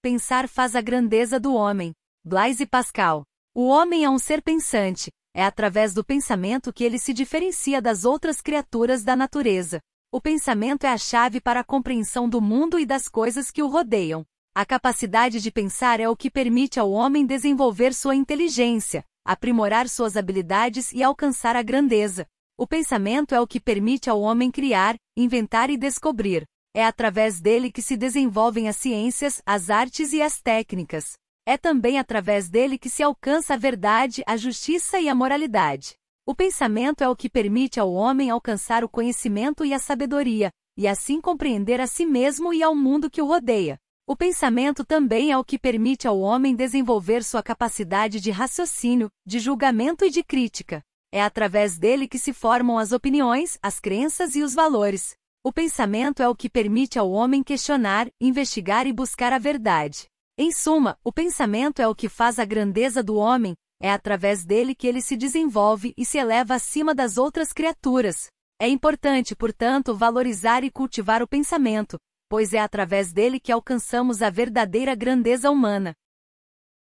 Pensar faz a grandeza do homem. Blaise Pascal. O homem é um ser pensante. É através do pensamento que ele se diferencia das outras criaturas da natureza. O pensamento é a chave para a compreensão do mundo e das coisas que o rodeiam. A capacidade de pensar é o que permite ao homem desenvolver sua inteligência, aprimorar suas habilidades e alcançar a grandeza. O pensamento é o que permite ao homem criar, inventar e descobrir. É através dele que se desenvolvem as ciências, as artes e as técnicas. É também através dele que se alcança a verdade, a justiça e a moralidade. O pensamento é o que permite ao homem alcançar o conhecimento e a sabedoria, e assim compreender a si mesmo e ao mundo que o rodeia. O pensamento também é o que permite ao homem desenvolver sua capacidade de raciocínio, de julgamento e de crítica. É através dele que se formam as opiniões, as crenças e os valores. O pensamento é o que permite ao homem questionar, investigar e buscar a verdade. Em suma, o pensamento é o que faz a grandeza do homem, é através dele que ele se desenvolve e se eleva acima das outras criaturas. É importante, portanto, valorizar e cultivar o pensamento, pois é através dele que alcançamos a verdadeira grandeza humana.